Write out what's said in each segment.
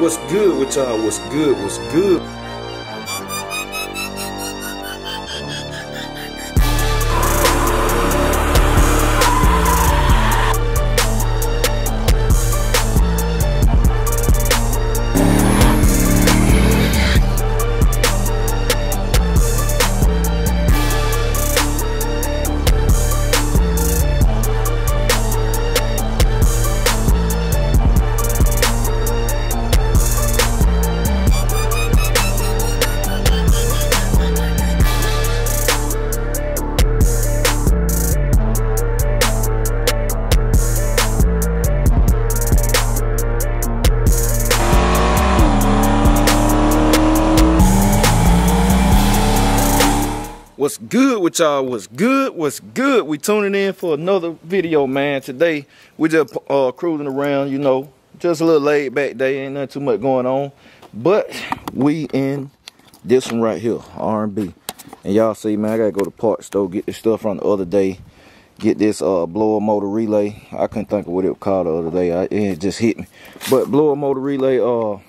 What's good with y'all? What's good? What's good? With y'all? What's good? What's good? We tuning in for another video, man. Today we just uh, cruising around, you know, just a little laid back day. Ain't nothing too much going on, but we in this one right here, R&B. And y'all see, man, I gotta go to parts store get this stuff from the other day. Get this uh, blower motor relay. I couldn't think of what it was called the other day. I, it just hit me. But blower motor relay, uh,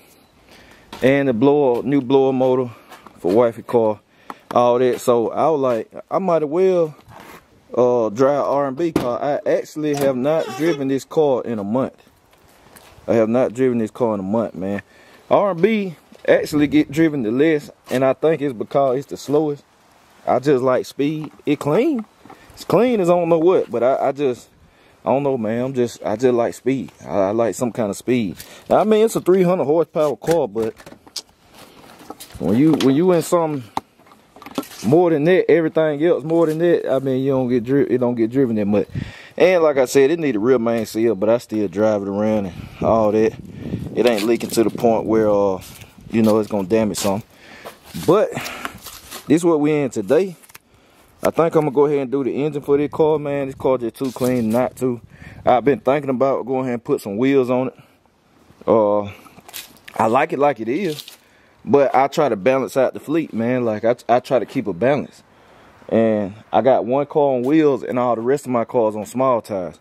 and the blower new blower motor for wifey car all that. So I was like, I might as well uh, drive R&B car. I actually have not driven this car in a month. I have not driven this car in a month, man. R&B actually get driven the less, and I think it's because it's the slowest. I just like speed. It clean. It's clean as I don't know what, but I, I just I don't know, man. I'm just I just like speed. I, I like some kind of speed. Now, I mean, it's a 300 horsepower car, but when you when you in some more than that, everything else more than that, I mean, you don't get dri it don't get driven that much. And like I said, it need a rear main seal, but I still drive it around and all that. It ain't leaking to the point where, uh, you know, it's gonna damage something. But this is what we in today. I think I'm gonna go ahead and do the engine for this car, man. This car just too clean not to. I've been thinking about going ahead and put some wheels on it. Uh, I like it like it is. But I try to balance out the fleet, man. Like I, I try to keep a balance. And I got one car on wheels and all the rest of my cars on small tires.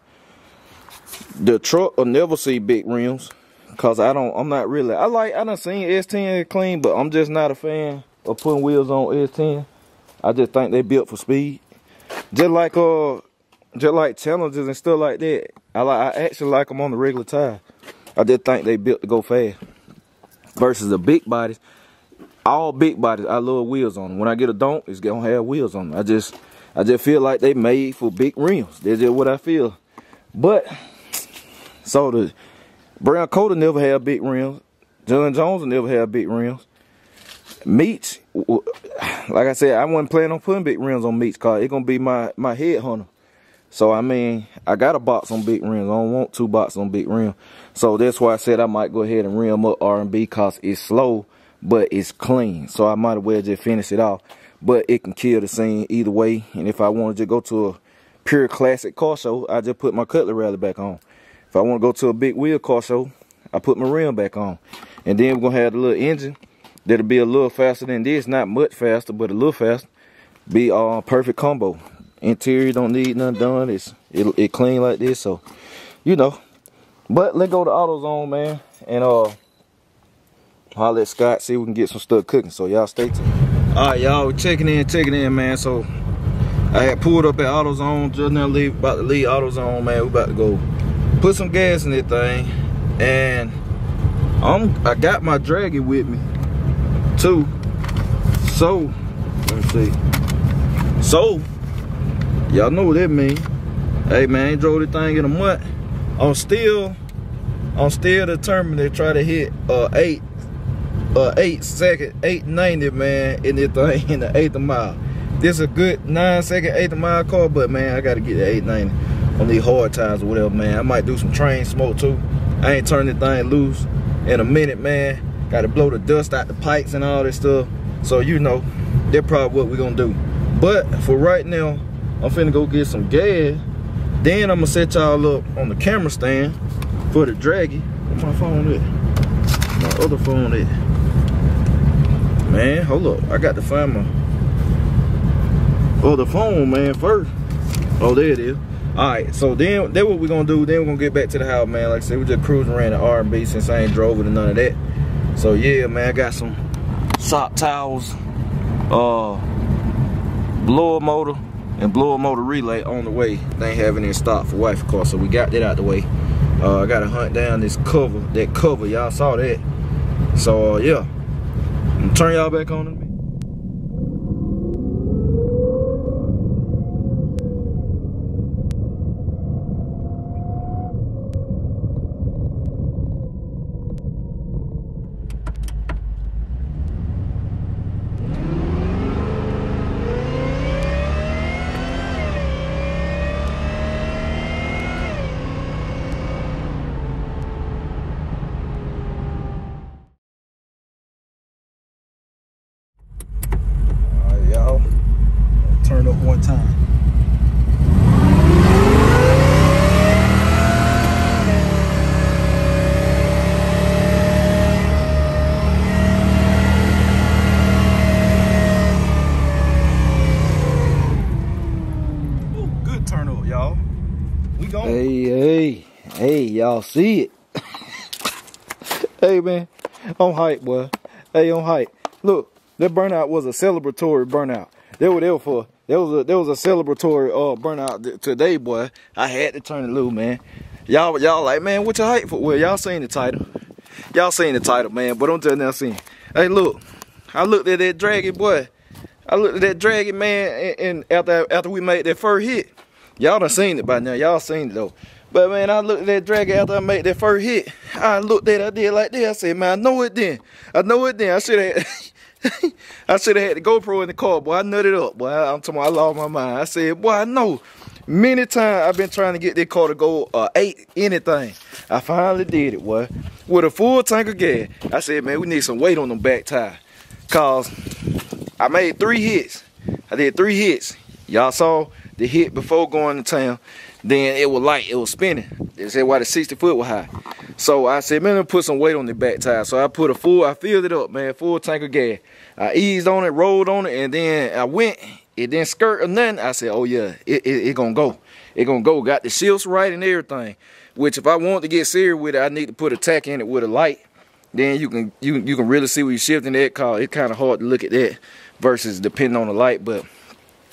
The truck will never see big rims. Cause I don't I'm not really I like I done seen S10 clean, but I'm just not a fan of putting wheels on S10. I just think they built for speed. Just like uh just like challenges and stuff like that. I like I actually like them on the regular tire. I just think they built to go fast. Versus the big bodies all big bodies, I love wheels on them. When I get a donk, it's gonna have wheels on them. I just, I just feel like they made for big rims. That's just what I feel. But so the Brown Coater never had big rims. John Jones never had big rims. Meats, like I said, I wasn't planning on putting big rims on Meats car. It's gonna be my my head hunter. So I mean, I got a box on big rims. I don't want two boxes on big rims. So that's why I said I might go ahead and rim up R&B cause it's slow but it's clean. So I might as well just finish it off. But it can kill the scene either way. And if I want to go to a pure classic car show, I just put my Cutlass Rally back on. If I want to go to a big wheel car show, I put my rim back on. And then we're going to have the little engine that'll be a little faster than this. Not much faster, but a little faster. Be all uh, perfect combo. Interior don't need nothing done. It's it, it clean like this, so you know. But let's go to AutoZone, man. And uh holler at Scott, see if we can get some stuff cooking. So y'all stay tuned. All right, y'all, checking in, checking in, man. So I had pulled up at AutoZone, just now leave, about to leave AutoZone, man. We about to go put some gas in that thing. And I'm, I got my Dragy with me, too. So, let me see. So, y'all know what that mean. Hey, man, I drove this thing in a month. I'm still, I'm still determined to try to hit uh, eight uh, eight second, 890, man, in this thing in the eighth mile. This is a good nine second, eighth mile car, but man, I gotta get the 890 on these hard times or whatever, man. I might do some train smoke too. I ain't turning the thing loose in a minute, man. Gotta blow the dust out the pipes and all this stuff. So you know, that's probably what we're gonna do. But for right now, I'm finna go get some gas. Then I'm gonna set y'all up on the camera stand for the Dragy. My phone at? My other phone at? Man, hold up. I got to find my... Oh, the phone, man, first. Oh, there it is. All right, so then, then what we're gonna do, then we're gonna get back to the house, man. Like I said, we just cruising around the R&B since I ain't drove it and none of that. So yeah, man, I got some sock towels, uh, blower motor, and blower motor relay on the way. They ain't having it in stock for wife, course, so we got that out the way. Uh, I gotta hunt down this cover, that cover, y'all saw that. So uh, yeah, turn y'all back on in turn up one time. good turn up, y'all. We going. Hey, hey, y'all see it. hey, man, I'm hype, boy. Hey, I'm hype. Look, that burnout was a celebratory burnout. They were there for there was a there was a celebratory uh burnout today, boy. I had to turn it loose, man. Y'all y'all like, man, what you hype for? Well, y'all seen the title. Y'all seen the title, man. But I'm telling you, seen. Hey, look, I looked at that Dragy, boy. I looked at that Dragy, man, and, and after after we made that first hit, y'all done seen it by now. Y'all seen it though. But man, I looked at that Dragy after I made that first hit. I looked at it, I did like that. I said, man, I know it then. I know it then. I should have. I should have had the GoPro in the car, boy. I nutted up, boy. I'm talking about I lost my mind. I said, boy, I know. Many times I've been trying to get this car to go uh, eight anything. I finally did it, boy. With a full tank of gas. I said, man, we need some weight on them back tire. Cause I made three hits. I did three hits. Y'all saw the hit before going to town. Then it was light, it was spinning. They said why the 60 foot was high. So I said, man, let me put some weight on the back tire. So I put a full, I filled it up, man, full tank of gas. I eased on it, rolled on it, and then I went. It didn't skirt or nothing. I said, oh yeah, it, it, it gonna go. It gonna go. Got the shifts right and everything. Which if I want to get serious with it, I need to put a tach in it with a light. Then you can you you can really see where you're shifting that car. It's kind of hard to look at that versus depending on the light, but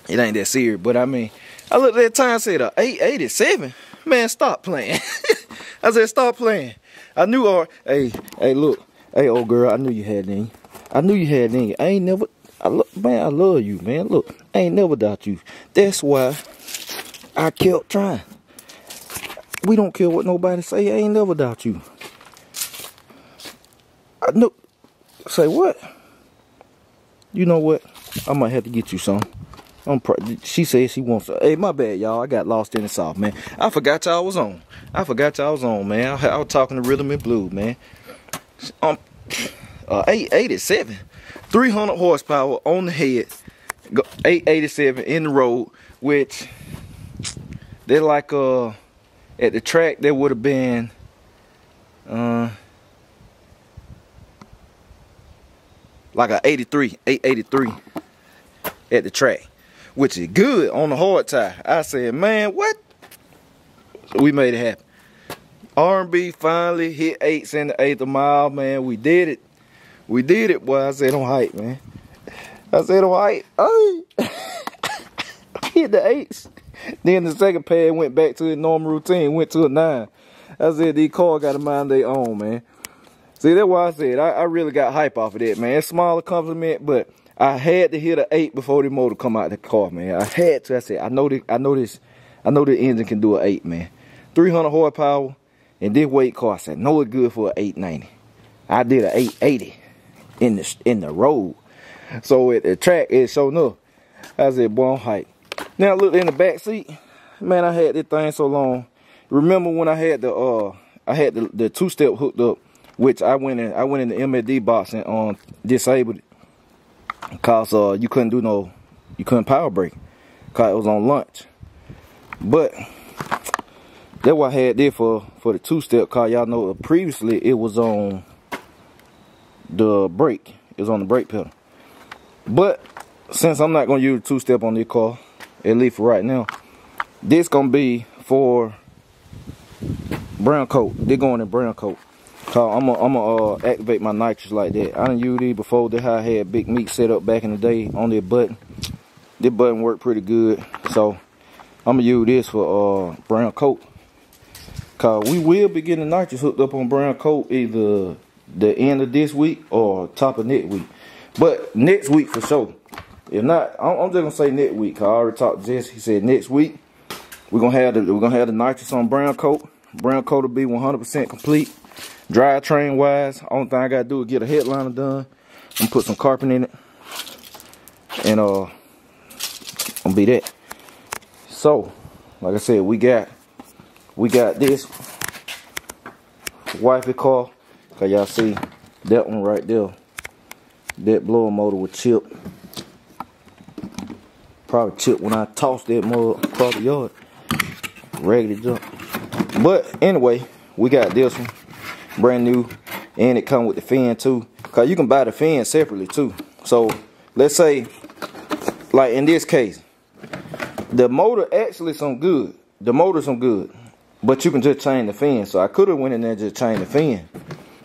it ain't that serious. But I mean, I looked at that time said uh, 887. Man, stop playing. I said, stop playing. I knew, or hey, hey, look, hey, old girl, I knew you had any. I knew you had any. I ain't never, I look, man, I love you, man. Look, I ain't never doubt you. That's why I kept trying. We don't care what nobody say. I ain't never doubt you. I know. Say what? You know what? I might have to get you some. I'm she said she wants. To, hey, my bad, y'all. I got lost in the south, man. I forgot y'all was on. I forgot y'all was on, man. I, I was talking to Rhythm and Blue, man. Um, uh, 887, 300 horsepower on the head, 887 in the road, which they're like uh at the track there would have been uh like a 83, 883 at the track which is good on the hard tire. I said, man, what? We made it happen. R&B finally hit eights in the eighth of mile, man. We did it. We did it, boy. I said on hype, man. I said height. Oh, hit the eights. Then the second pad went back to the normal routine, went to a nine. I said these cars got a mind their own, man. See, that's why I said I, I really got hype off of that, man. It's small compliment, but I had to hit an eight before the motor come out the car, man. I had to. I said, I know this. I know this. I know the engine can do an eight, man. 300 horsepower and this weight car. I said, no, it's good for an 890. I did an 880 in the in the road. So at the track, it showed up. I said, boy, I'm hype. Now look in the back seat. Man, I had this thing so long. Remember when I had the uh I had the, the two step hooked up, which I went in I went in the MSD box and um disabled it cause uh you couldn't do no you couldn't power brake cause it was on lunch. But that's what I had there for for the two-step car y'all know previously it was on the brake it was on the brake pedal. But since I'm not gonna use two-step on this car at least for right now this gonna be for brown coat. They're going in brown coat Cause I'm gonna I'm uh, activate my nitrous like that. I done used these before. This how I had big meat set up back in the day on their button. This button worked pretty good. So I'm gonna use this for uh, brown coat. Cause we will be getting nitrous hooked up on brown coat either the end of this week or top of next week. But next week for sure. If not, I'm, just gonna say next week. Cause I already talked to Jesse. He said next week we're gonna have the we're gonna have the nitrous on brown coat. Brown coat will be 100% complete. Drivetrain wise, only thing I gotta do is get a headliner done and put some carpet in it. And uh gonna be that. So, like I said, we got we got this wifey car. Cause y'all see that one right there. That blower motor was chipped. Probably chipped when I tossed that mud across the yard. To jump. But anyway, we got this one. Brand new. And it come with the fan too. Cause you can buy the fan separately too. So let's say like in this case, the motor actually some good. The motor some good. But you can just change the fan. So I could have went in there and just changed the fan.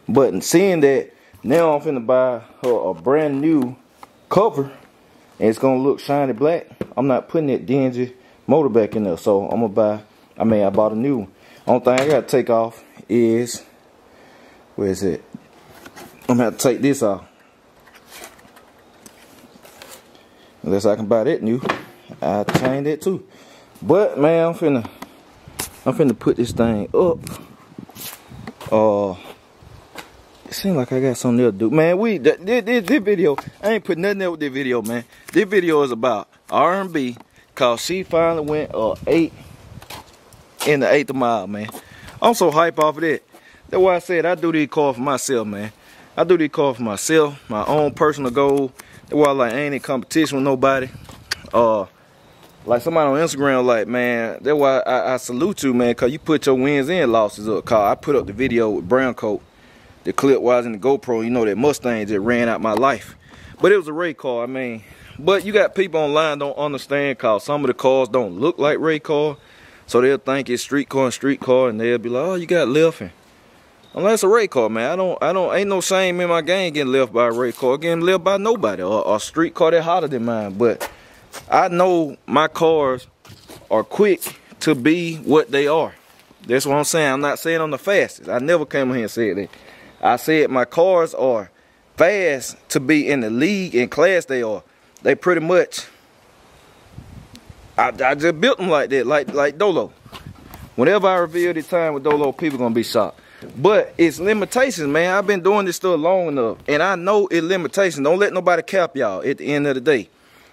But seeing that now I'm finna buy her a brand new cover and it's gonna look shiny black. I'm not putting that dingy motor back in there. So I'm gonna buy I mean I bought a new one. Only thing I gotta take off is where is it? I'm gonna to take this off. Unless I can buy that new. I change it too. But man, I'm finna I'm finna put this thing up. Uh it seems like I got something else to do. Man, we this, this, this video, I ain't put nothing else with this video, man. This video is about R&B cause she finally went uh eight in the eighth mile, man. I'm so hype off of that. That's why I said I do these calls for myself, man. I do these calls for myself, my own personal goal. That's why like I ain't in competition with nobody. Uh like somebody on Instagram like, man, that's why I, I salute you, man, cause you put your wins and losses up. Cause I put up the video with Brown Coat, the clip was in the GoPro, you know that Mustang just ran out my life. But it was a Ray car, I mean. But you got people online don't understand cause some of the cars don't look like Ray car. So they'll think it's street car and street car, and they'll be like, "Oh, you got left." Unless a Ray car, man, I don't, I don't, ain't no shame in my game getting left by a Ray car, getting left by nobody, or, a street car that hotter than mine. But I know my cars are quick to be what they are. That's what I'm saying. I'm not saying I'm the fastest. I never came here and said that. I said my cars are fast to be in the league and class they are. They pretty much I, I just built them like that, like like Dolo. Whenever I reveal the time with Dolo, people gonna be shocked. But it's limitations, man. I've been doing this stuff long enough, and I know it limitations. Don't let nobody cap y'all at the end of the day.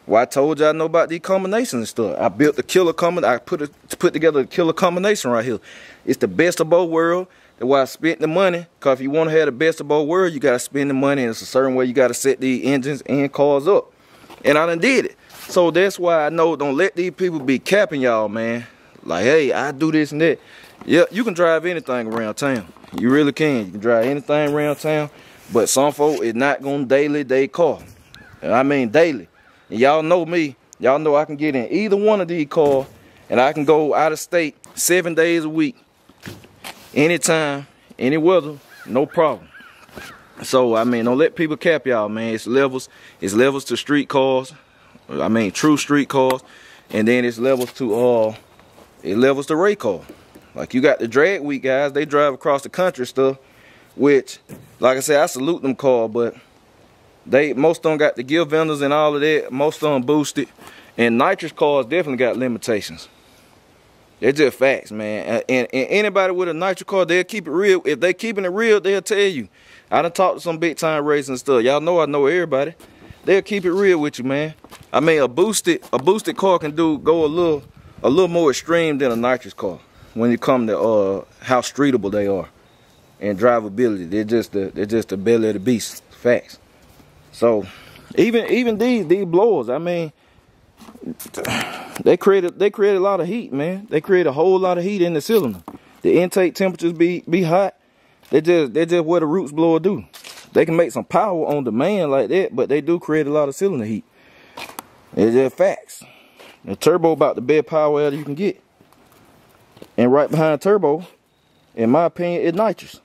Well, I told y'all know about these combinations and stuff. I built the killer combination. I put put together a killer combination right here. It's the best of both worlds. That's why I spent the money. Cause if you want to have the best of both worlds, you gotta spend the money. And it's a certain way you gotta set the engines and cars up. And I done did it. So that's why I know don't let these people be capping y'all, man. Like, hey, I do this and that. Yeah, you can drive anything around town. You really can. You can drive anything around town. But some folk is not gonna daily they car. And I mean daily. And y'all know me. Y'all know I can get in either one of these cars and I can go out of state seven days a week. Anytime, any weather, no problem. So I mean, don't let people cap y'all, man. It's levels. It's levels to street cars. I mean, true street cars, and then it's levels to uh, it levels to Ray car. Like you got the drag week guys, they drive across the country stuff, which, like I said, I salute them car, but they most of them got the gear vendors and all of that. Most of them boosted, and nitrous cars definitely got limitations. They're just facts, man. And, and anybody with a nitrous car, they'll keep it real. If they keeping it real, they'll tell you. I done talked to some big time racing stuff. Y'all know I know everybody they'll keep it real with you, man. I mean, a boosted a boosted car can do go a little a little more extreme than a nitrous car when you come to uh, how streetable they are and drivability. They're just the they're just the belly of the beast. Facts. So even even these these blowers, I mean, they created they create a lot of heat, man. They create a whole lot of heat in the cylinder. The intake temperatures be be hot. They just they just what the roots blower do. They can make some power on demand like that, but they do create a lot of cylinder heat. It's just facts. The turbo about the best power you can get. And right behind turbo, in my opinion, is nitrous.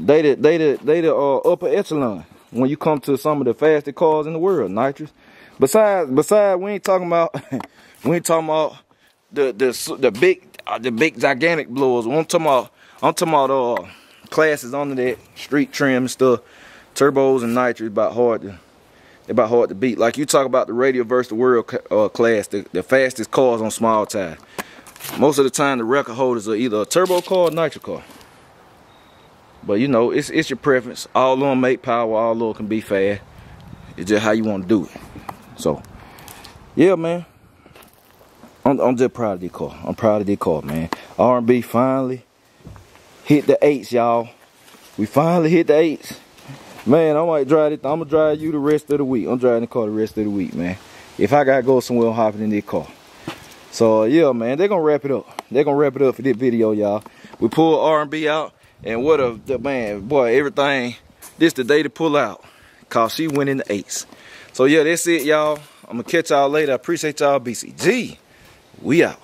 They the they the they the uh, upper echelon when you come to some of the fastest cars in the world, nitrous. Besides, besides, we ain't talking about we ain't talking about the the the big uh, the big gigantic blowers. I'm talking about I'm talking about uh classes under that street trim and stuff. Turbos and nitrous about hard to about hard to beat. Like you talk about the Radial versus the world uh, class, the, the fastest cars on small tire. Most of the time, the record holders are either a turbo car or nitro car. But you know, it's it's your preference. All of them make power, all of them can be fast. It's just how you want to do it. So, yeah, man. I'm, I'm just proud of this car. I'm proud of this car, man. R&B finally hit the eights, y'all. We finally hit the eights. Man, I might drive it. I'm gonna drive you the rest of the week. I'm driving the car the rest of the week, man. If I gotta go somewhere, I'm hopping in this car. So yeah, man, they're gonna wrap it up. They're gonna wrap it up for this video, y'all. We pulled R&B out, and what a the man, boy, everything. This the day to pull out, cause she went in the eights. So yeah, that's it, y'all. I'm gonna catch y'all later. I appreciate y'all, BCG. We out.